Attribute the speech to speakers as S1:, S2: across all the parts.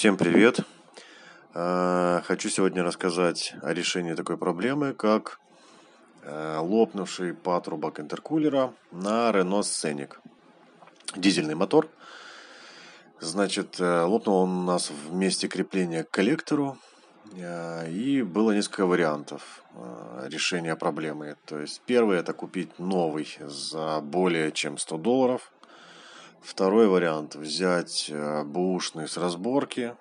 S1: Всем привет! Э, хочу сегодня рассказать о решении такой проблемы, как э, лопнувший патрубок интеркулера на Renault Scenic. Дизельный мотор. Значит, э, лопнул он у нас в месте крепления к коллектору. И было несколько вариантов решения проблемы. То есть, первый это купить новый за более чем 100 долларов – Второй вариант – взять э, бушный с разборки.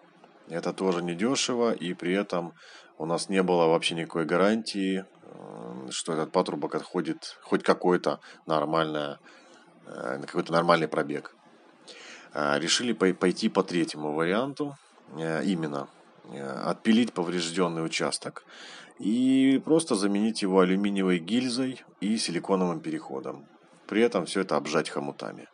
S1: Это тоже недешево, и при этом у нас не было вообще никакой гарантии, э, что этот патрубок отходит хоть какой-то нормальный, э, какой-то нормальный пробег. Решили пойти по третьему варианту, именно отпилить поврежденный участок и просто заменить его алюминиевой гильзой и силиконовым переходом. При этом все это обжать хомутами.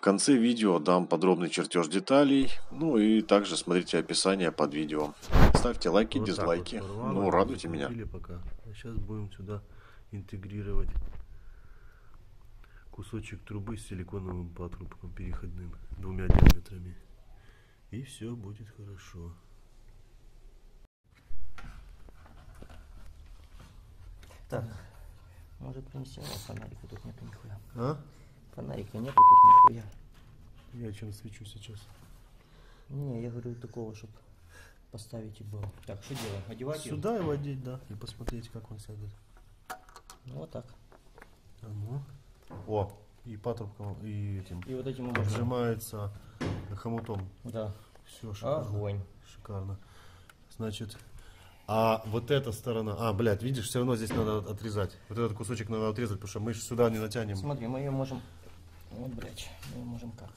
S1: В конце видео дам подробный чертеж деталей, ну и также смотрите описание под видео. Ставьте лайки, вот дизлайки, вот порвало, ну радуйте меня.
S2: Пока. А сейчас будем сюда интегрировать кусочек трубы с силиконовым патрубком переходным, двумя диаметрами. И все будет хорошо.
S3: Так, может принести фонарика, тут нету нихуя.
S2: А?
S3: Фонарика нету тут нихуя.
S2: Я чем свечу сейчас?
S3: Не, я говорю такого, чтобы поставить и было. Так, что делаем? Одевать
S2: Сюда его одеть, да. И посмотреть, как он сядет.
S3: Ну, вот так.
S2: А ну. О, и патрубком, и этим.
S3: И вот этим
S2: Сжимается хомутом.
S3: Да.
S2: Все шикарно.
S3: Огонь.
S2: Шикарно. Значит, а вот эта сторона, а, блядь, видишь, все равно здесь надо отрезать. Вот этот кусочек надо отрезать, потому что мы же сюда не натянем.
S3: Смотри, мы ее можем, вот, блядь, мы ее можем как?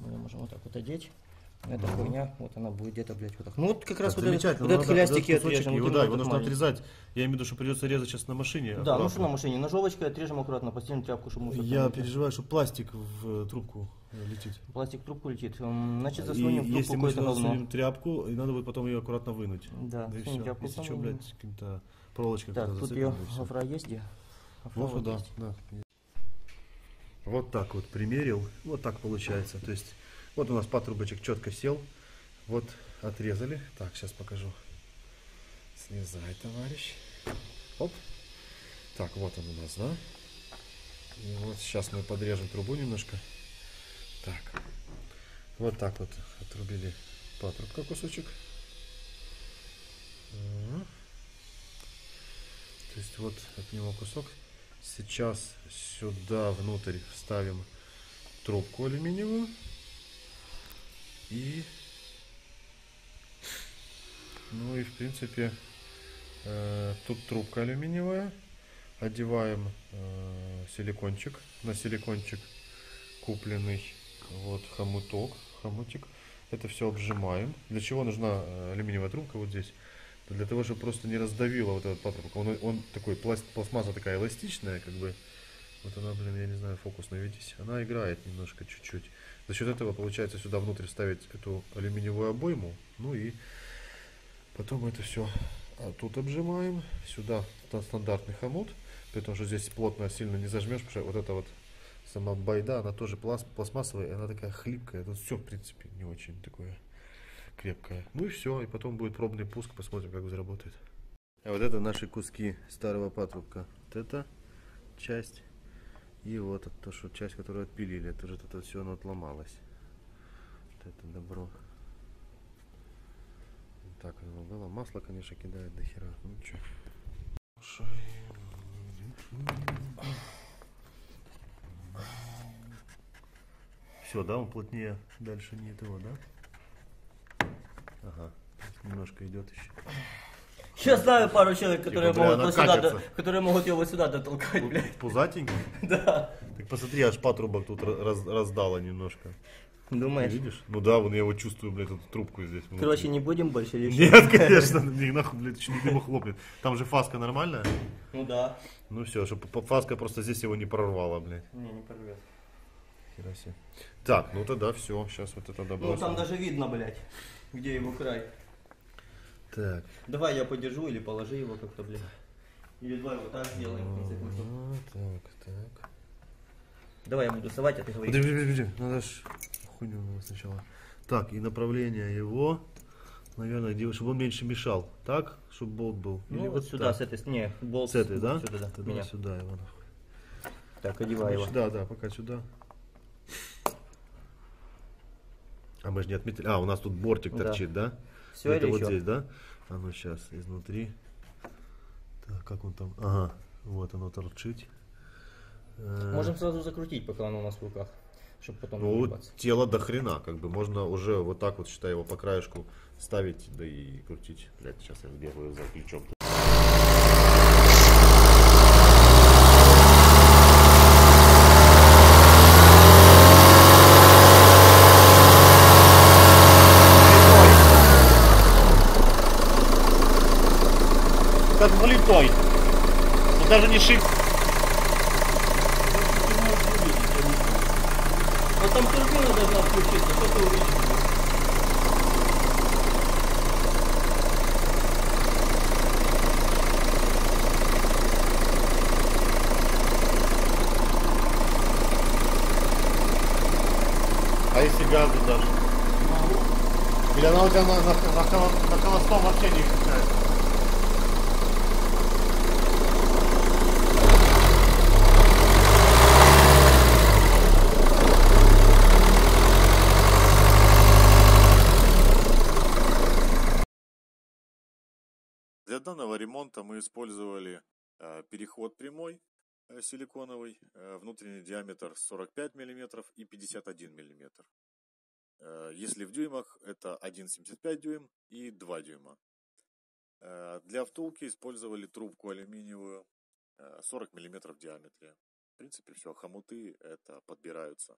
S3: Мы ее можем вот так вот одеть. Эта угу. хуйня, вот она будет где-то, блядь, вот так. Ну вот как раз
S2: так,
S3: вот,
S2: этот, вот
S3: этот хлястики отрежем.
S2: Его, да, его нужно маленький. отрезать. Я имею в виду, что придется резать сейчас на машине.
S3: Да, аккуратно. ну что на машине, ножовочкой отрежем аккуратно, постелим тряпку, чтобы мусор.
S2: Я переживаю, что пластик в трубку летит.
S3: Пластик в трубку летит. Значит, засунем
S2: и в трубку если мы засунем тряпку, и надо будет потом ее аккуратно вынуть.
S3: Да,
S2: да и все.
S3: тряпку
S2: если что, блядь, каким-то проволочкой
S3: Так, тут ее гофра есть где?
S2: Вот, да, да. Вот так вот примерил. Вот так получается. То есть, вот у нас патрубочек четко сел. Вот отрезали. Так, сейчас покажу. Слезай, товарищ. Оп. Так, вот он у нас, да? И вот сейчас мы подрежем трубу немножко. Так. Вот так вот отрубили патрубка кусочек. То есть вот от него кусок. Сейчас сюда внутрь вставим трубку алюминиевую. И ну и в принципе э, тут трубка алюминиевая. Одеваем э, силикончик. На силикончик купленный вот хомуток, хомутик. Это все обжимаем. Для чего нужна э, алюминиевая трубка вот здесь? Для того, чтобы просто не раздавила вот этот патрубок. Он, он такой, пласт, пластмасса такая эластичная, как бы. Вот она, блин, я не знаю, фокусно, видите? Она играет немножко, чуть-чуть. За счет этого получается сюда внутрь ставить эту алюминиевую обойму. Ну и Потом это все а, тут обжимаем. Сюда стандартный хомут. При том, что здесь плотно сильно не зажмешь, потому что вот эта вот сама байда, она тоже пластмассовая, она такая хлипкая. Тут все, в принципе, не очень такое крепкое. Ну и все, и потом будет пробный пуск, посмотрим, как заработает. А вот это наши куски старого патрубка. Вот это часть. И вот то, что часть, которую отпилили. Это уже это все оно отломалось. Вот это добро так оно было. Масло, конечно, кидает до хера. Ну ничего. Все, да, он плотнее дальше не этого, да? Ага. Немножко идет еще.
S3: Сейчас знаю пару человек, которые, типа, могут, сюда, до, которые могут его сюда дотолкать, блядь.
S2: Пузатенький?
S3: Да.
S2: Так посмотри, аж патрубок тут раз, раздало немножко.
S3: Думаешь?
S2: Видишь? Ну да, вон я его чувствую, блядь, эту трубку здесь.
S3: Внутри. Короче, не будем больше лишь.
S2: Нет, конечно, мне нахуй, блядь, еще не дыму хлопнет. Там же фаска нормальная?
S3: Ну да.
S2: Ну все, чтобы фаска просто здесь его не прорвала, блядь.
S3: Не, не прорвет.
S2: Хера себе. Так, ну тогда все, сейчас вот это добавим.
S3: Ну там даже видно, блядь, где его край.
S2: Так.
S3: Давай я подержу или положи его как-то, блядь. Или давай вот так сделаем, в конце концов.
S2: Так, так.
S3: Давай я буду совать, а ты говоришь.
S2: Подожди, подожди, подожди. Надо ж хуйню сначала. Так, и направление его, наверное, где, чтобы он меньше мешал. Так, чтобы болт был?
S3: Ну,
S2: Или
S3: вот сюда,
S2: так?
S3: с этой, не, болт
S2: С этой, да?
S3: Сюда, да,
S2: Тогда
S3: меня.
S2: сюда его.
S3: Так, одевай его.
S2: Да, да, пока сюда. А мы же не отметили. А, у нас тут бортик
S3: Да.
S2: торчит, да?
S3: Все
S2: Это
S3: или
S2: вот
S3: еще?
S2: здесь, да? А ну сейчас, изнутри. Так, как он там? Ага, вот оно торчит. Э,
S3: Можем сразу закрутить, пока оно у нас в руках, чтобы потом
S2: Ну,
S3: ебаться.
S2: тело до хрена, как бы можно уже вот так вот, считай, его по краешку ставить, да и крутить. Блять, сейчас я сделаю за ключом.
S4: Как влитой. Он даже не шип.
S3: А там турбина должна включиться, что ты увидишь?
S4: А если газу даже? Или она у тебя на, на, на, на холостом вообще не включается?
S1: Для данного ремонта мы использовали э, переход прямой э, силиконовый, э, внутренний диаметр 45 мм и 51 мм. Э, Если в дюймах, это 1,75 дюйм и 2 дюйма. Для втулки использовали трубку алюминиевую э, 40 мм в диаметре. В принципе, все, хомуты это подбираются.